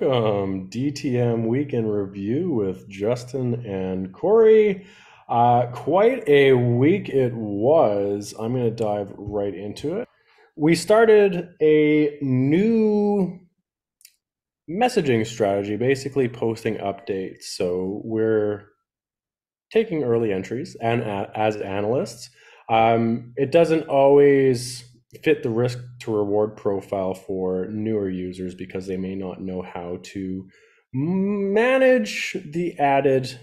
welcome. DTM Week in Review with Justin and Corey. Uh, quite a week it was. I'm going to dive right into it. We started a new messaging strategy, basically posting updates. So we're taking early entries and as analysts. Um, it doesn't always fit the risk to reward profile for newer users because they may not know how to manage the added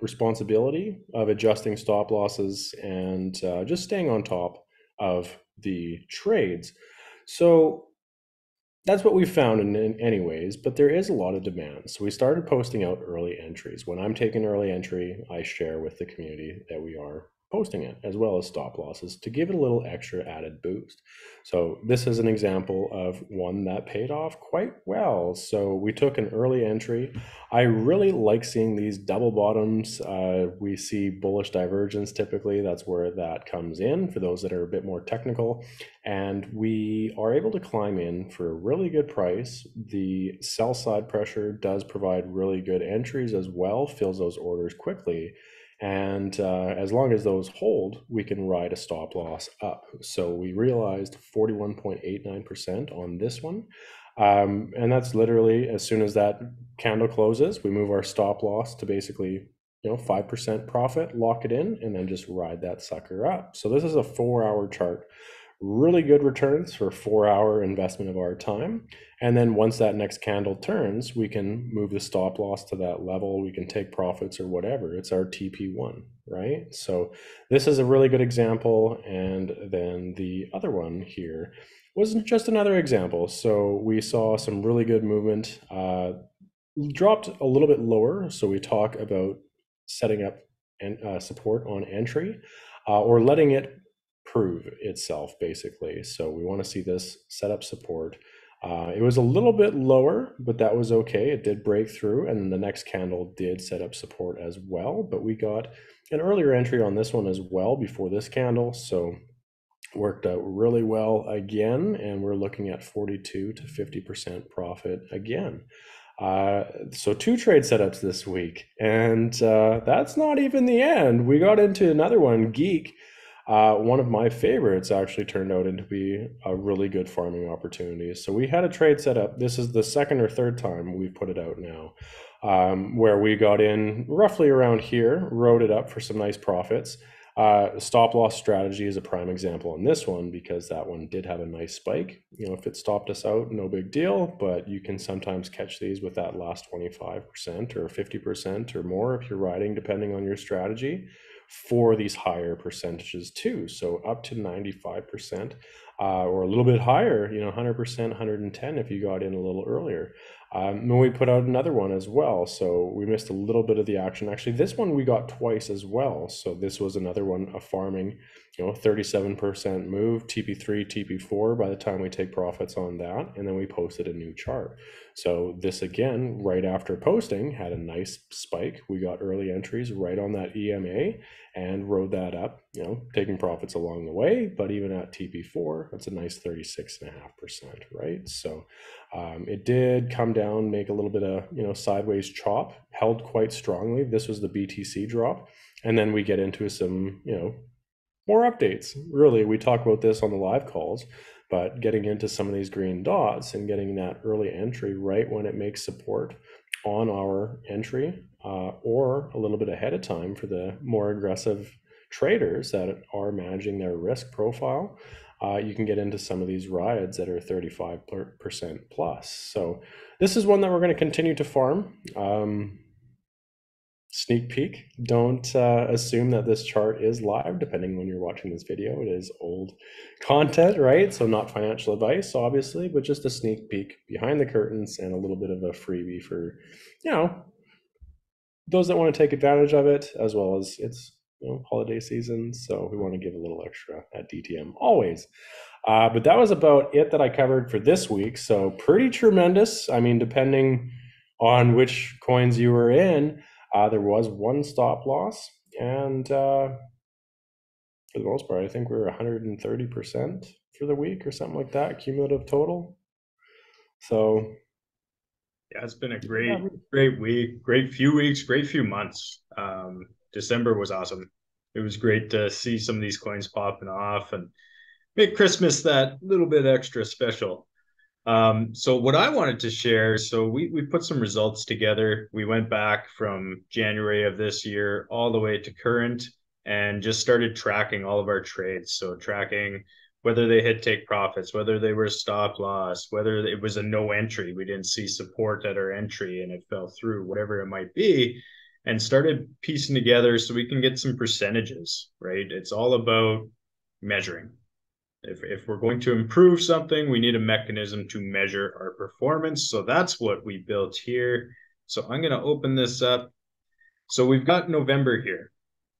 responsibility of adjusting stop losses and uh, just staying on top of the trades. So that's what we found in, in, anyways, but there is a lot of demand. So we started posting out early entries. When I'm taking early entry, I share with the community that we are posting it as well as stop losses to give it a little extra added boost. So this is an example of one that paid off quite well. So we took an early entry. I really like seeing these double bottoms. Uh, we see bullish divergence typically. That's where that comes in for those that are a bit more technical. And we are able to climb in for a really good price. The sell side pressure does provide really good entries as well, fills those orders quickly. And uh, as long as those hold, we can ride a stop loss up. So we realized 41.89% on this one. Um, and that's literally as soon as that candle closes, we move our stop loss to basically, you know, 5% profit, lock it in, and then just ride that sucker up. So this is a four hour chart really good returns for four hour investment of our time. And then once that next candle turns, we can move the stop loss to that level. We can take profits or whatever. It's our TP1, right? So this is a really good example. And then the other one here wasn't just another example. So we saw some really good movement, uh, dropped a little bit lower. So we talk about setting up and uh, support on entry uh, or letting it prove itself basically. So we want to see this setup support. Uh, it was a little bit lower, but that was okay. It did break through, and the next candle did set up support as well. But we got an earlier entry on this one as well before this candle, so worked out really well again. And we're looking at 42 to 50% profit again. Uh, so two trade setups this week, and uh, that's not even the end. We got into another one, Geek. Uh, one of my favorites actually turned out into be a really good farming opportunity. So we had a trade set up. This is the second or third time we've put it out now, um, where we got in roughly around here, wrote it up for some nice profits. Uh, stop loss strategy is a prime example on this one because that one did have a nice spike. You know, if it stopped us out, no big deal, but you can sometimes catch these with that last 25% or 50% or more if you're riding, depending on your strategy for these higher percentages too. So up to 95% uh, or a little bit higher, you know, 100%, 110 if you got in a little earlier. Um, and we put out another one as well. So we missed a little bit of the action. Actually, this one we got twice as well. So this was another one, a farming, you know, 37% move, TP3, TP4 by the time we take profits on that. And then we posted a new chart. So this again, right after posting, had a nice spike. We got early entries right on that EMA and rode that up, you know, taking profits along the way. But even at TP4, that's a nice 36.5%, right? So um, it did come down, make a little bit of, you know, sideways chop, held quite strongly. This was the BTC drop. And then we get into some, you know, more updates. Really, we talk about this on the live calls, but getting into some of these green dots and getting that early entry right when it makes support on our entry uh, or a little bit ahead of time for the more aggressive traders that are managing their risk profile, uh, you can get into some of these rides that are 35% plus. So this is one that we're going to continue to farm. Um, sneak peek. Don't uh, assume that this chart is live, depending when you're watching this video. It is old content, right? So not financial advice, obviously, but just a sneak peek behind the curtains and a little bit of a freebie for, you know, those that want to take advantage of it, as well as it's you know holiday season, so we want to give a little extra at DTM always. Uh, but that was about it that I covered for this week. So pretty tremendous. I mean, depending on which coins you were in. Uh, there was one stop loss, and uh, for the most part, I think we are 130% for the week or something like that, cumulative total. So Yeah, it's been a great, great week, great few weeks, great few months. Um, December was awesome. It was great to see some of these coins popping off and make Christmas that little bit extra special. Um, so what I wanted to share, so we we put some results together. We went back from January of this year all the way to current and just started tracking all of our trades. So tracking whether they hit take profits, whether they were stop loss, whether it was a no entry, we didn't see support at our entry and it fell through, whatever it might be, and started piecing together so we can get some percentages, right? It's all about measuring. If, if we're going to improve something, we need a mechanism to measure our performance. So that's what we built here. So I'm going to open this up. So we've got November here.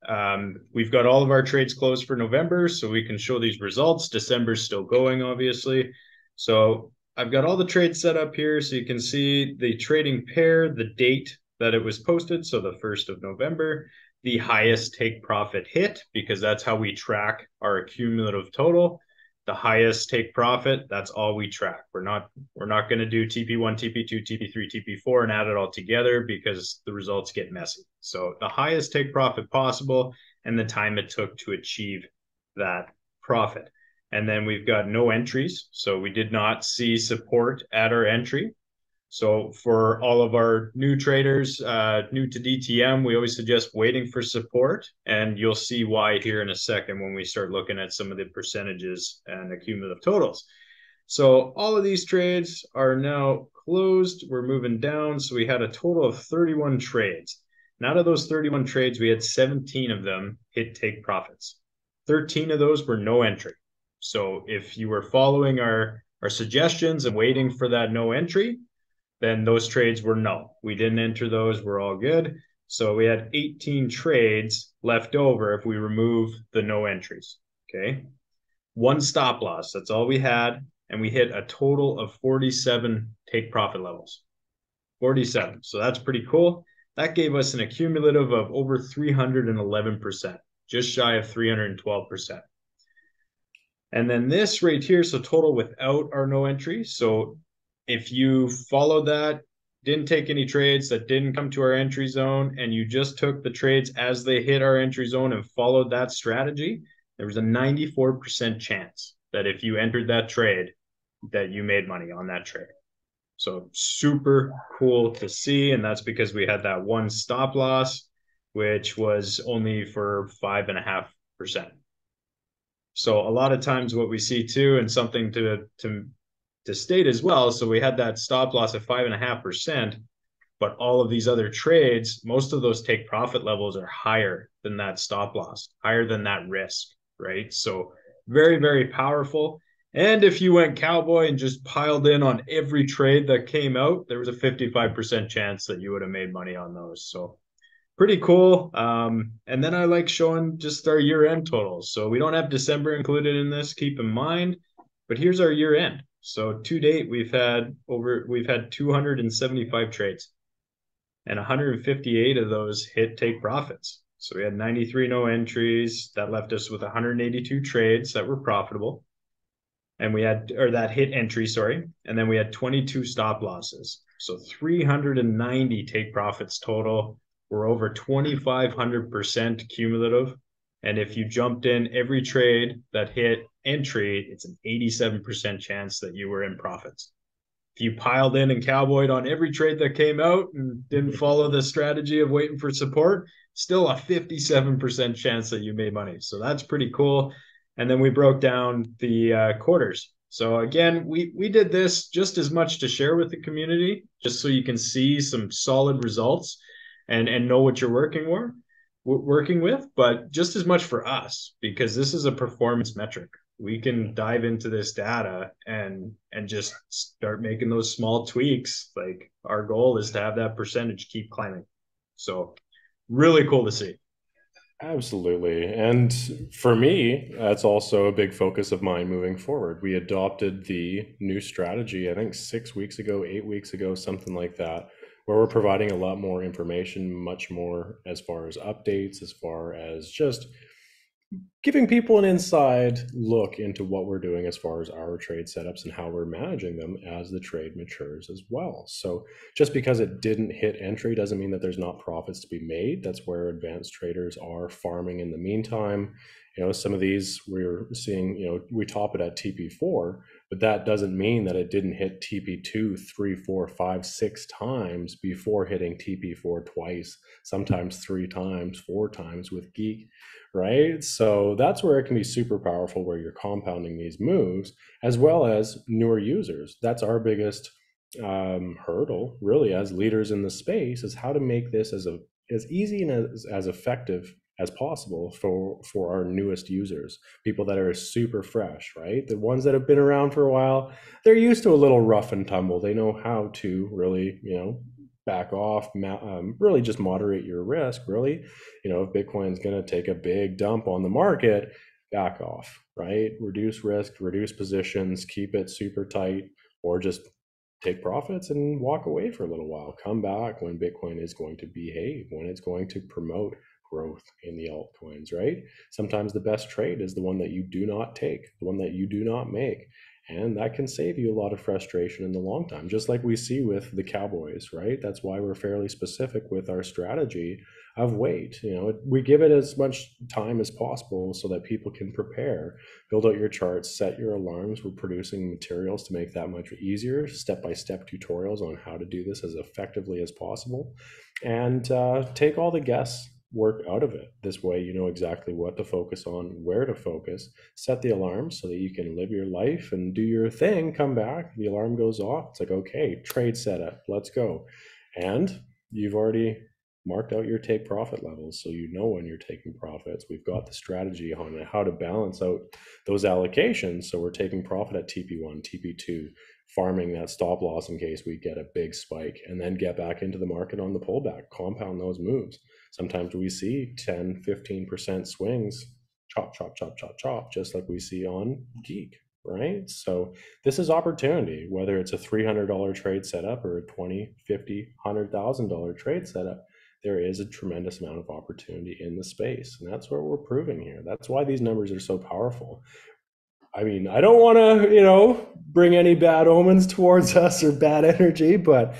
Um, we've got all of our trades closed for November, so we can show these results. December's still going, obviously. So I've got all the trades set up here, so you can see the trading pair, the date that it was posted, so the 1st of November, the highest take profit hit, because that's how we track our cumulative total the highest take profit that's all we track. We're not we're not going to do tp1 tp2 tp3 tp4 and add it all together because the results get messy. So the highest take profit possible and the time it took to achieve that profit. And then we've got no entries so we did not see support at our entry so for all of our new traders, uh, new to DTM, we always suggest waiting for support, and you'll see why here in a second when we start looking at some of the percentages and the cumulative totals. So all of these trades are now closed. We're moving down. So we had a total of 31 trades. And out of those 31 trades, we had 17 of them hit take profits. 13 of those were no entry. So if you were following our, our suggestions and waiting for that no entry, then those trades were no. We didn't enter those. We're all good. So we had 18 trades left over if we remove the no entries. Okay. One stop loss. That's all we had. And we hit a total of 47 take profit levels. 47. So that's pretty cool. That gave us an accumulative of over 311%, just shy of 312%. And then this right here, so total without our no entry. So if you followed that, didn't take any trades that didn't come to our entry zone, and you just took the trades as they hit our entry zone and followed that strategy, there was a 94% chance that if you entered that trade, that you made money on that trade. So super cool to see. And that's because we had that one stop loss, which was only for five and a half percent. So a lot of times what we see too, and something to to to state as well. So we had that stop loss of five and a half percent, but all of these other trades, most of those take profit levels are higher than that stop loss, higher than that risk, right? So very, very powerful. And if you went cowboy and just piled in on every trade that came out, there was a 55% chance that you would have made money on those. So pretty cool. Um, and then I like showing just our year end totals. So we don't have December included in this, keep in mind, but here's our year end. So to date, we've had over we've had 275 trades, and 158 of those hit take profits. So we had 93 no entries. That left us with 182 trades that were profitable, and we had or that hit entry, sorry, and then we had 22 stop losses. So 390 take profits total. We're over 2,500% cumulative. And if you jumped in every trade that hit entry, it's an 87% chance that you were in profits. If you piled in and cowboyed on every trade that came out and didn't follow the strategy of waiting for support, still a 57% chance that you made money. So that's pretty cool. And then we broke down the uh, quarters. So again, we we did this just as much to share with the community, just so you can see some solid results and and know what you're working working with, but just as much for us because this is a performance metric we can dive into this data and and just start making those small tweaks. Like our goal is to have that percentage keep climbing. So really cool to see. Absolutely. And for me that's also a big focus of mine moving forward. We adopted the new strategy i think six weeks ago eight weeks ago something like that where we're providing a lot more information much more as far as updates as far as just giving people an inside look into what we're doing as far as our trade setups and how we're managing them as the trade matures as well. So just because it didn't hit entry doesn't mean that there's not profits to be made. That's where advanced traders are farming in the meantime. You know, some of these we're seeing, you know, we top it at TP4, but that doesn't mean that it didn't hit TP2 three, four, five, six times before hitting TP4 twice, sometimes three times, four times with Geek right? So that's where it can be super powerful where you're compounding these moves as well as newer users. That's our biggest um, hurdle really as leaders in the space is how to make this as a as easy and as, as effective as possible for for our newest users people that are super fresh right the ones that have been around for a while they're used to a little rough and tumble they know how to really you know back off, um, really just moderate your risk. Really, you know, if Bitcoin's going to take a big dump on the market, back off, right? Reduce risk, reduce positions, keep it super tight, or just take profits and walk away for a little while. Come back when Bitcoin is going to behave, when it's going to promote growth in the altcoins, right? Sometimes the best trade is the one that you do not take, the one that you do not make. And that can save you a lot of frustration in the long time, just like we see with the Cowboys, right? That's why we're fairly specific with our strategy of wait. You know, we give it as much time as possible so that people can prepare, build out your charts, set your alarms. We're producing materials to make that much easier, step by step tutorials on how to do this as effectively as possible, and uh, take all the guess work out of it. This way, you know exactly what to focus on, where to focus, set the alarm so that you can live your life and do your thing, come back, the alarm goes off. It's like, okay, trade setup, let's go. And you've already marked out your take profit levels so you know when you're taking profits. We've got the strategy on how to balance out those allocations. So we're taking profit at TP1, TP2, farming that stop loss in case we get a big spike, and then get back into the market on the pullback, compound those moves. Sometimes we see 10, 15% swings, chop, chop, chop, chop, chop, just like we see on Geek, right? So this is opportunity, whether it's a $300 trade setup or a 20, 50, $100,000 trade setup, there is a tremendous amount of opportunity in the space. And that's what we're proving here. That's why these numbers are so powerful. I mean, I don't want to, you know, bring any bad omens towards us or bad energy, but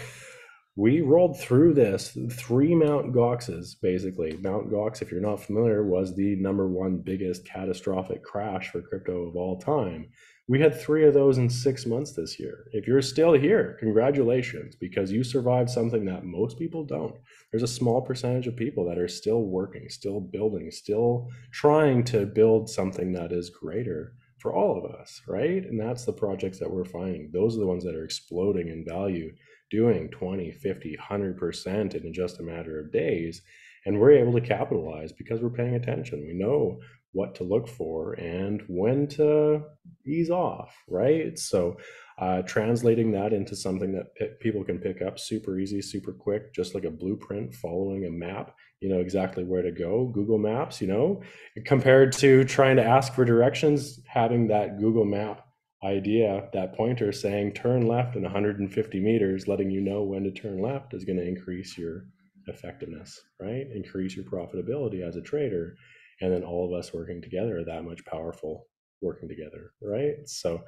we rolled through this three Mount Goxes, basically. Mount Gox, if you're not familiar, was the number one biggest catastrophic crash for crypto of all time. We had three of those in six months this year. If you're still here, congratulations, because you survived something that most people don't. There's a small percentage of people that are still working, still building, still trying to build something that is greater for all of us, right? And that's the projects that we're finding. Those are the ones that are exploding in value doing 20, 50, 100% in just a matter of days. And we're able to capitalize because we're paying attention. We know what to look for and when to ease off, right? So, uh, translating that into something that p- people can pick up super easy, super quick, just like a blueprint, following a map, you know exactly where to go. Google Maps, you know, compared to trying to ask for directions, having that Google Map idea, that pointer saying turn left in 150 meters, letting you know when to turn left is going to increase your effectiveness, right? Increase your profitability as a trader. And then all of us working together are that much powerful working together, right? So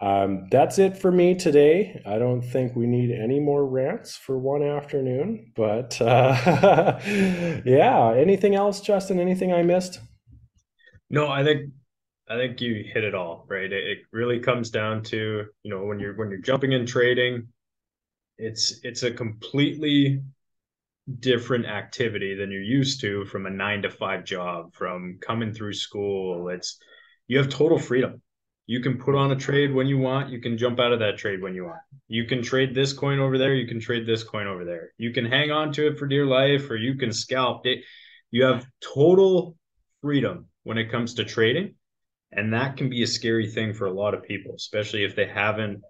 um, that's it for me today. I don't think we need any more rants for one afternoon, but uh, yeah, anything else, Justin? Anything I missed? No, I think I think you hit it all, right? It, it really comes down to, you know, when you're when you're jumping in trading, it's it's a completely different activity than you're used to from a 9 to 5 job, from coming through school. It's you have total freedom. You can put on a trade when you want, you can jump out of that trade when you want. You can trade this coin over there, you can trade this coin over there. You can hang on to it for dear life or you can scalp it. You have total freedom when it comes to trading and that can be a scary thing for a lot of people, especially if they haven't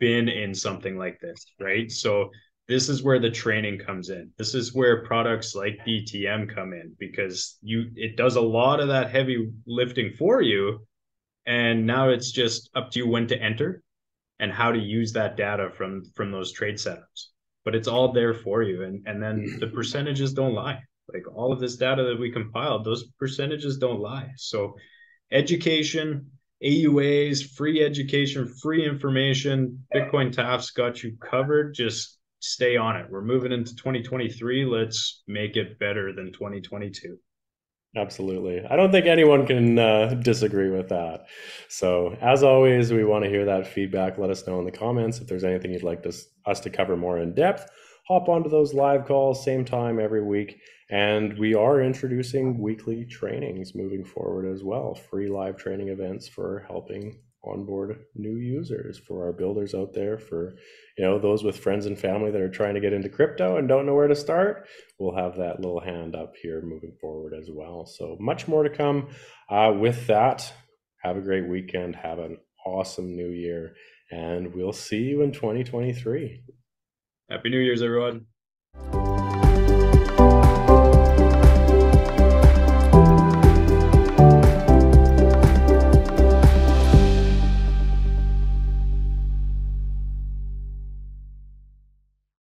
been in something like this, right? So this is where the training comes in. This is where products like DTM come in because you it does a lot of that heavy lifting for you. And now it's just up to you when to enter and how to use that data from from those trade setups. But it's all there for you. And and then the percentages don't lie. like all of this data that we compiled, those percentages don't lie. So education, AUAs, free education, free information, Bitcoin TAF's got you covered. Just stay on it. We're moving into 2023. Let's make it better than 2022. Absolutely. I don't think anyone can uh, disagree with that. So, as always, we want to hear that feedback. Let us know in the comments if there's anything you'd like to, us to cover more in depth. Hop onto those live calls, same time every week. And we are introducing weekly trainings moving forward as well. Free live training events for helping onboard new users for our builders out there for you know those with friends and family that are trying to get into crypto and don't know where to start. We'll have that little hand up here moving forward as well. So much more to come. Uh, with that have a great weekend. Have an awesome new year. And we'll see you in 2023 happy new year's everyone